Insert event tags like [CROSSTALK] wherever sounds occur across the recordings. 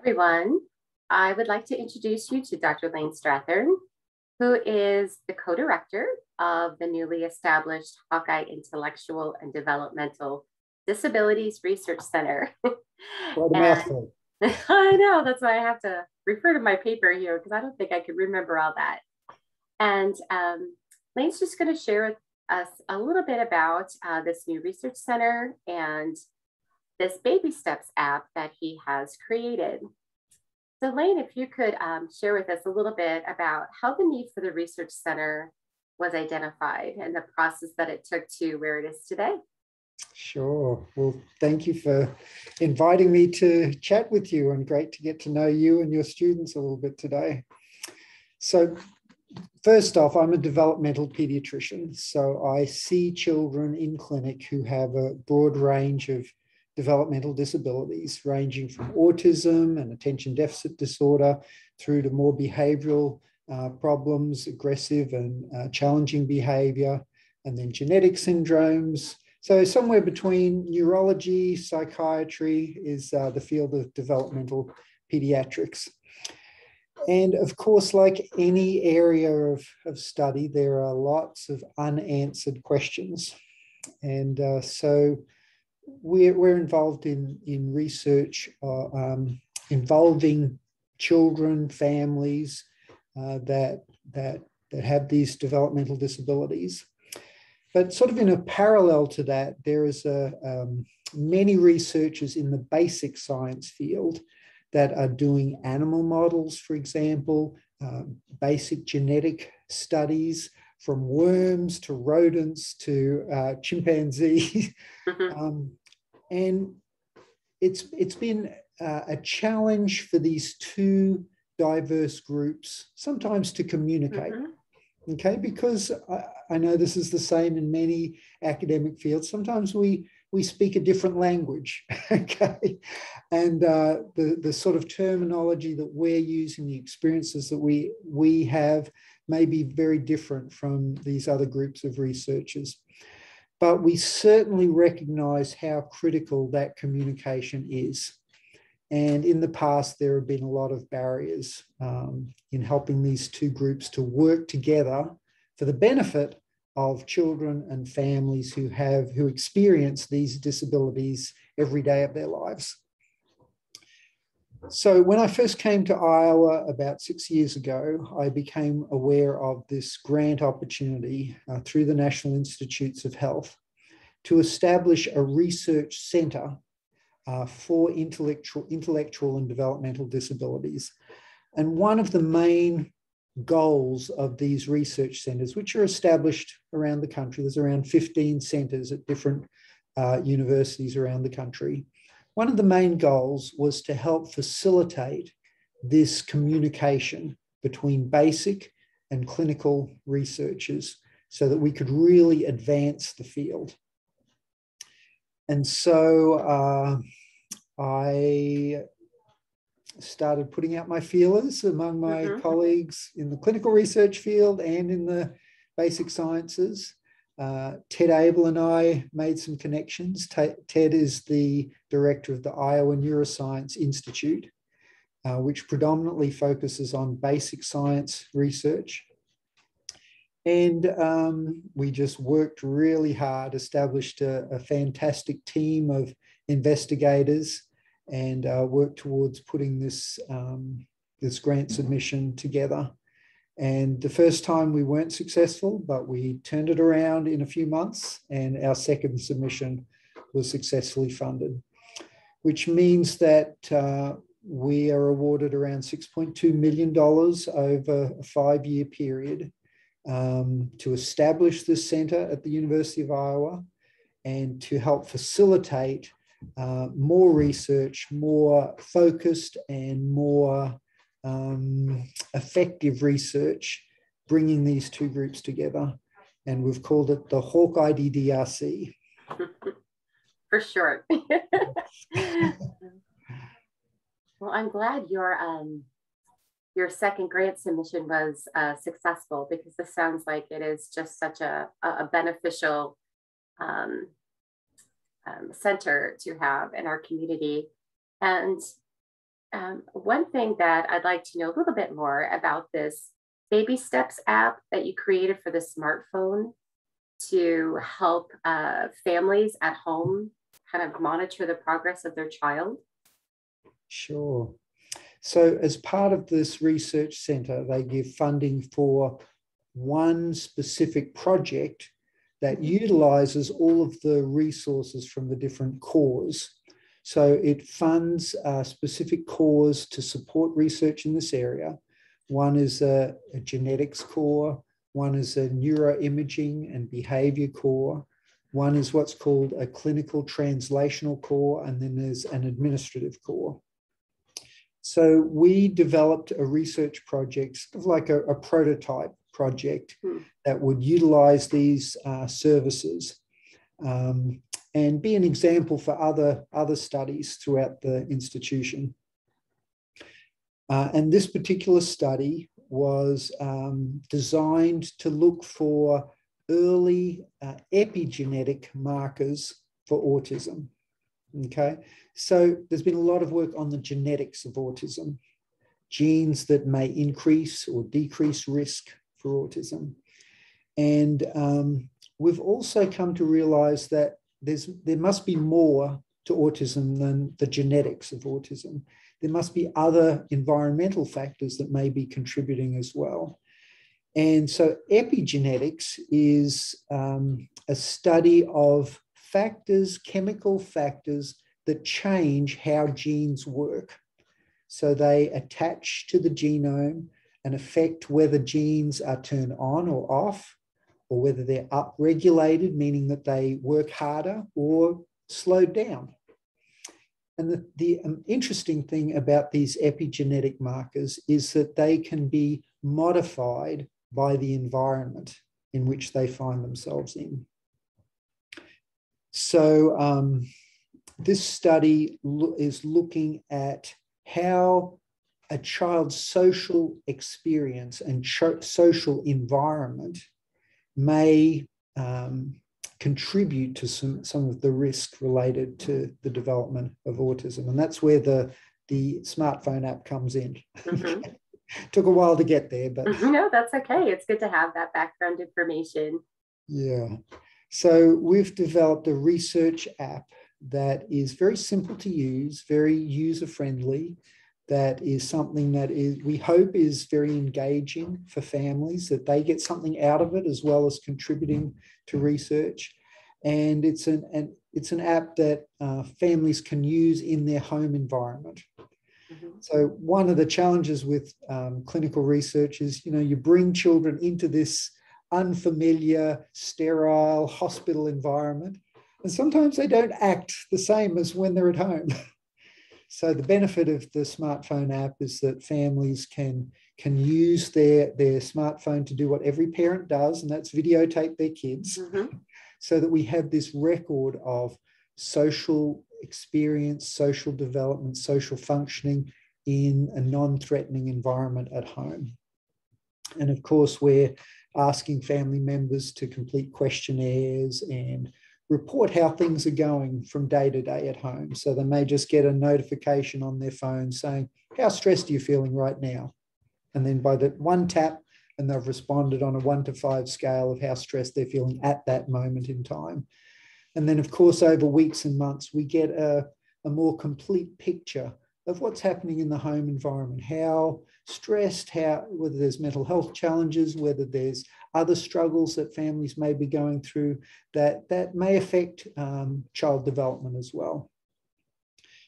everyone. I would like to introduce you to Dr. Lane Strathearn, who is the co-director of the newly established Hawkeye Intellectual and Developmental Disabilities Research Center. [LAUGHS] What a. [LAUGHS] I know, that's why I have to refer to my paper here because I don't think I could remember all that. And um, Lane's just going to share with us a little bit about uh, this new research center and this Baby Steps app that he has created. So Lane, if you could um, share with us a little bit about how the need for the research center was identified and the process that it took to where it is today. Sure. Well, thank you for inviting me to chat with you and great to get to know you and your students a little bit today. So first off, I'm a developmental pediatrician. So I see children in clinic who have a broad range of developmental disabilities, ranging from autism and attention deficit disorder through to more behavioral uh, problems, aggressive and uh, challenging behavior, and then genetic syndromes. So, somewhere between neurology, psychiatry is uh, the field of developmental pediatrics. And of course, like any area of, of study, there are lots of unanswered questions. And uh, so, we're, we're involved in, in research uh, um, involving children, families uh, that, that, that have these developmental disabilities. But sort of in a parallel to that, there is a, um, many researchers in the basic science field that are doing animal models, for example, um, basic genetic studies from worms to rodents to uh, chimpanzees. Mm-hmm. [LAUGHS] Um, and it's, it's been uh, a challenge for these two diverse groups sometimes to communicate. Mm-hmm. Okay, because I, I know this is the same in many academic fields. Sometimes we we speak a different language, [LAUGHS] okay? And uh, the, the sort of terminology that we're using, the experiences that we, we have may be very different from these other groups of researchers but we certainly recognize how critical that communication is. And in the past, there have been a lot of barriers um, in helping these two groups to work together for the benefit of children and families who have who experience these disabilities every day of their lives. So when I first came to Iowa about six years ago, I became aware of this grant opportunity uh, through the National Institutes of Health to establish a research center uh, for intellectual, intellectual and developmental disabilities. And one of the main goals of these research centers, which are established around the country, there's around 15 centers at different uh, universities around the country, one of the main goals was to help facilitate this communication between basic and clinical researchers so that we could really advance the field. And so uh, I started putting out my feelers among my mm-hmm. colleagues in the clinical research field and in the basic sciences. Uh, Ted Abel and I made some connections. T- Ted is the director of the Iowa Neuroscience Institute, uh, which predominantly focuses on basic science research. And um, we just worked really hard, established a, a fantastic team of investigators, and uh, worked towards putting this, um, this grant submission together. And the first time we weren't successful, but we turned it around in a few months, and our second submission was successfully funded, which means that uh, we are awarded around $6.2 million over a five year period um, to establish this center at the University of Iowa and to help facilitate uh, more research, more focused and more um, effective research bringing these two groups together. And we've called it the Hawkeye DDRC. [LAUGHS] For short. [LAUGHS] well, I'm glad your um, your second grant submission was uh, successful because this sounds like it is just such a, a beneficial um, um, center to have in our community. And um, one thing that I'd like to know a little bit more about this Baby Steps app that you created for the smartphone to help uh, families at home kind of monitor the progress of their child? Sure. So, as part of this research centre, they give funding for one specific project that mm-hmm. utilizes all of the resources from the different cores. So, it funds a specific cores to support research in this area. One is a, a genetics core, one is a neuroimaging and behavior core, one is what's called a clinical translational core, and then there's an administrative core. So we developed a research project, sort of like a, a prototype project hmm. that would utilize these uh, services um, and be an example for other, other studies throughout the institution. Uh, and this particular study was um, designed to look for early uh, epigenetic markers for autism. Okay, so there's been a lot of work on the genetics of autism, genes that may increase or decrease risk for autism. And um, we've also come to realize that there's, there must be more to autism than the genetics of autism there must be other environmental factors that may be contributing as well. And so epigenetics is um, a study of factors, chemical factors that change how genes work. So they attach to the genome and affect whether genes are turned on or off, or whether they're upregulated, meaning that they work harder, or slowed down. And the, the um, interesting thing about these epigenetic markers is that they can be modified by the environment in which they find themselves in. So, um, this study lo is looking at how a child's social experience and social environment may um, contribute to some, some of the risk related to the development of autism. And that's where the, the smartphone app comes in. Mm-hmm. [LAUGHS] Took a while to get there, but mm-hmm. no, that's okay. It's good to have that background information. Yeah. So we've developed a research app that is very simple to use, very user friendly. That is something that is we hope is very engaging for families that they get something out of it as well as contributing to research. And it's an, an it's an app that uh, families can use in their home environment. Mm-hmm. So one of the challenges with um, clinical research is, you know, you bring children into this unfamiliar, sterile hospital environment, and sometimes they don't act the same as when they're at home. [LAUGHS] so the benefit of the smartphone app is that families can can use their their smartphone to do what every parent does, and that's videotape their kids. Mm-hmm so that we have this record of social experience, social development, social functioning in a non threatening environment at home. And of course, we're asking family members to complete questionnaires and report how things are going from day to day at home. So they may just get a notification on their phone saying, How stressed are you feeling right now? And then by the one tap, and they've responded on a one to five scale of how stressed they're feeling at that moment in time. And then, of course, over weeks and months, we get a, a more complete picture of what's happening in the home environment, how stressed, how whether there's mental health challenges, whether there's other struggles that families may be going through that, that may affect um, child development as well.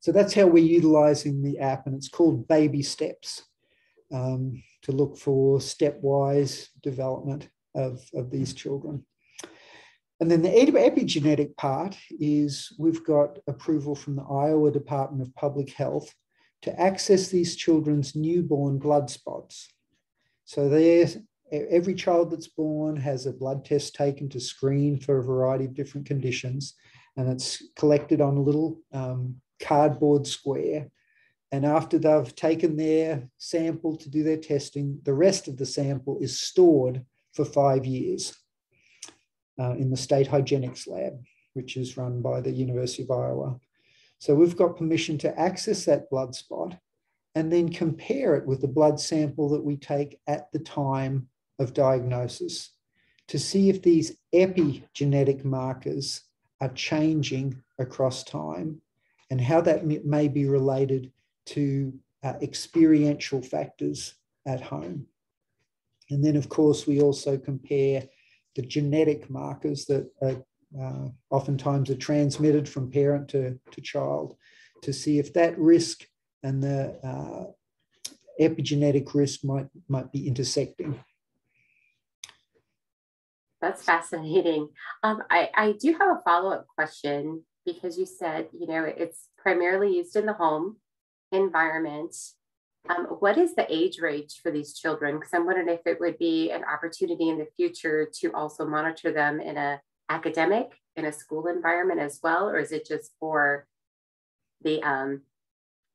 So that's how we're utilizing the app, and it's called Baby Steps um, to look for stepwise development of, of these children. And then the epigenetic part is we've got approval from the Iowa Department of Public Health to access these children's newborn blood spots. So every child that's born has a blood test taken to screen for a variety of different conditions, and it's collected on a little um, cardboard square and after they've taken their sample to do their testing, the rest of the sample is stored for five years uh, in the state hygienics lab, which is run by the University of Iowa. So we've got permission to access that blood spot and then compare it with the blood sample that we take at the time of diagnosis to see if these epigenetic markers are changing across time and how that may be related to uh, experiential factors at home. And then, of course, we also compare the genetic markers that are, uh, oftentimes are transmitted from parent to, to child to see if that risk and the uh, epigenetic risk might, might be intersecting. That's fascinating. Um, I, I do have a follow up question because you said, you know, it's primarily used in the home environment. Um, what is the age range for these children? Because I'm wondering if it would be an opportunity in the future to also monitor them in a academic, in a school environment as well, or is it just for the um,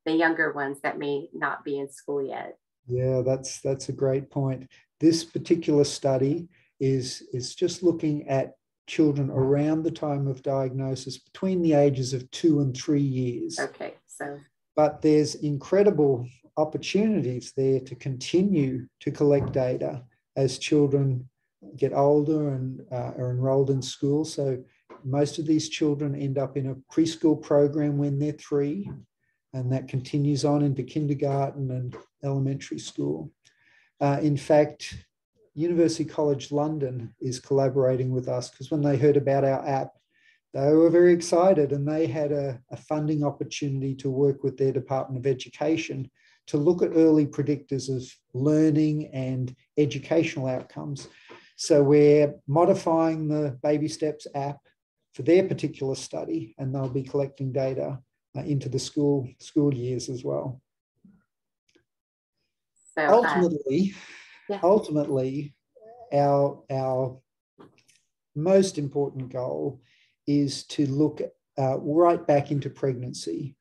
the younger ones that may not be in school yet? Yeah, that's that's a great point. This particular study is is just looking at children around the time of diagnosis between the ages of two and three years. Okay, so. But there's incredible opportunities there to continue to collect data as children get older and uh, are enrolled in school. So most of these children end up in a preschool program when they're three, and that continues on into kindergarten and elementary school. Uh, in fact, University College London is collaborating with us because when they heard about our app, they were very excited and they had a, a, funding opportunity to work with their Department of Education to look at early predictors of learning and educational outcomes. So we're modifying the Baby Steps app for their particular study, and they'll be collecting data uh, into the school school years as well. So, uh, ultimately, yeah. ultimately, our our most important goal is to look uh, right back into pregnancy,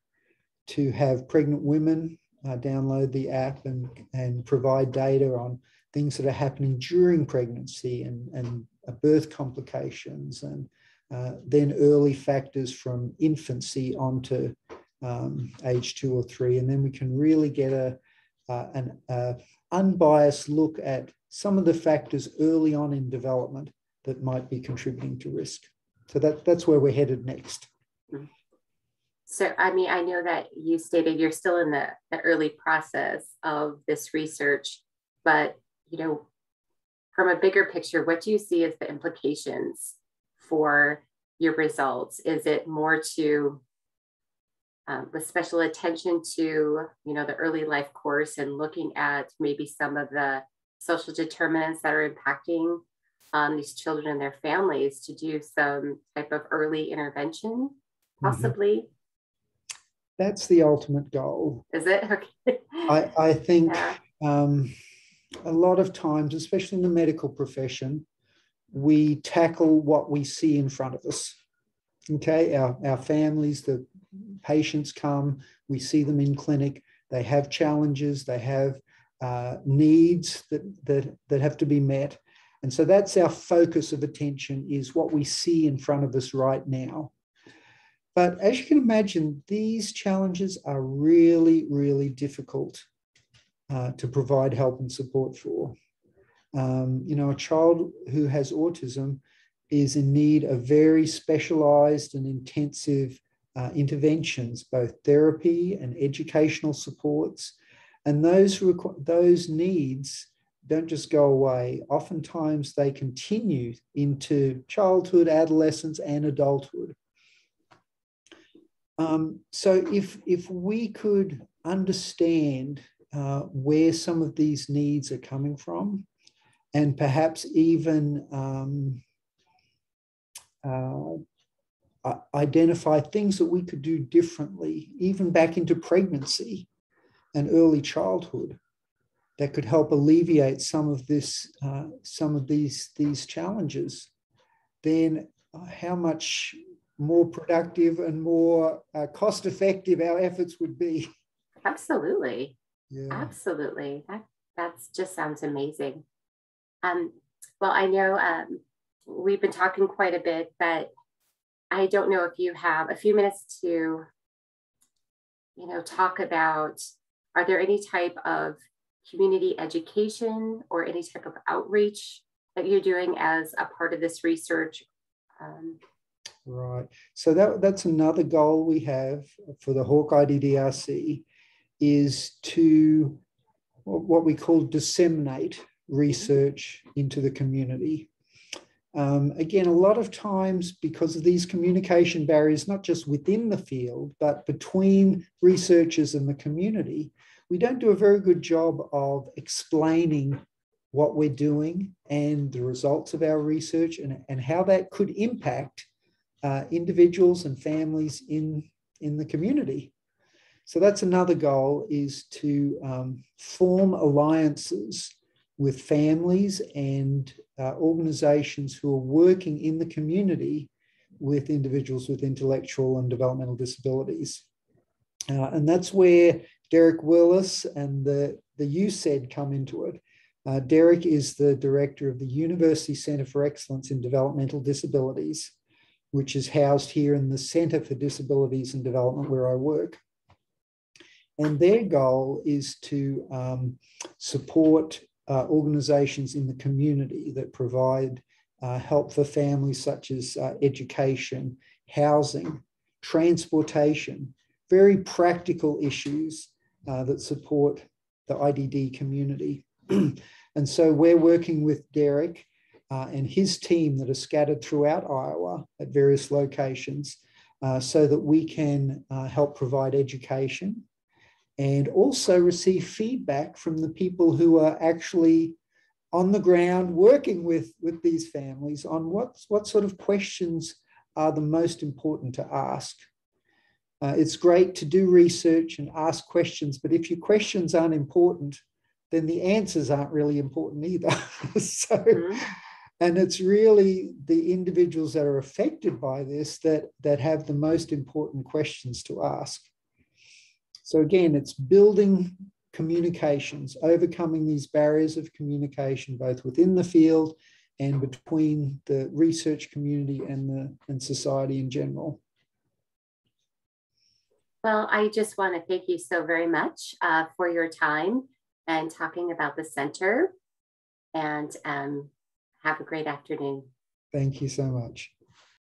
to have pregnant women uh, download the app and, and provide data on things that are happening during pregnancy and, and uh, birth complications and uh, then early factors from infancy onto um, age two or three. And then we can really get a, uh, an uh, unbiased look at some of the factors early on in development that might be contributing to risk. So that, that's where we're headed next. So, I mean, I know that you stated you're still in the, the early process of this research, but, you know, from a bigger picture, what do you see as the implications for your results? Is it more to, um, with special attention to, you know, the early life course and looking at maybe some of the social determinants that are impacting um, these children and their families to do some type of early intervention, mm-hmm. possibly? That's the ultimate goal. Is it? Okay. I, I think yeah. um, a lot of times, especially in the medical profession, we tackle what we see in front of us. Okay, our, our families, the patients come, we see them in clinic, they have challenges, they have uh, needs that, that, that have to be met. And so that's our focus of attention is what we see in front of us right now. But as you can imagine, these challenges are really, really difficult uh, to provide help and support for. Um, you know, a child who has autism is in need of very specialized and intensive uh, interventions, both therapy and educational supports. And those, those needs don't just go away. Oftentimes they continue into childhood, adolescence, and adulthood. Um, so if, if we could understand uh, where some of these needs are coming from, and perhaps even um, uh, identify things that we could do differently, even back into pregnancy and early childhood, that could help alleviate some of this, uh, some of these these challenges, then uh, how much more productive and more uh, cost effective our efforts would be. Absolutely. Yeah. Absolutely. That that's just sounds amazing. Um, well, I know um, we've been talking quite a bit, but I don't know if you have a few minutes to, you know, talk about are there any type of community education or any type of outreach that you're doing as a part of this research? Um, right. So that, that's another goal we have for the Hawkeye DDRC is to what we call disseminate research into the community. Um, again, a lot of times because of these communication barriers, not just within the field, but between researchers and the community, we don't do a very good job of explaining what we're doing and the results of our research and, and how that could impact uh, individuals and families in, in the community. So that's another goal is to um, form alliances with families and uh, organizations who are working in the community with individuals with intellectual and developmental disabilities. Uh, and that's where Derek Willis and the, the UCED come into it. Uh, Derek is the director of the University Center for Excellence in Developmental Disabilities, which is housed here in the Center for Disabilities and Development where I work. And their goal is to um, support uh, organizations in the community that provide uh, help for families such as uh, education, housing, transportation, very practical issues uh, that support the IDD community. [CLEARS THROAT] and so we're working with Derek uh, and his team that are scattered throughout Iowa at various locations uh, so that we can help provide education and also receive feedback from the people who are actually on the ground working with, with these families on what, what sort of questions are the most important to ask. Uh, it's great to do research and ask questions, but if your questions aren't important, then the answers aren't really important either. [LAUGHS] so, mm-hmm. And it's really the individuals that are affected by this that, that have the most important questions to ask. So again, it's building communications, overcoming these barriers of communication, both within the field and between the research community and the and society in general. Well, I just want to thank you so very much uh, for your time and talking about the center. And um, have a great afternoon. Thank you so much.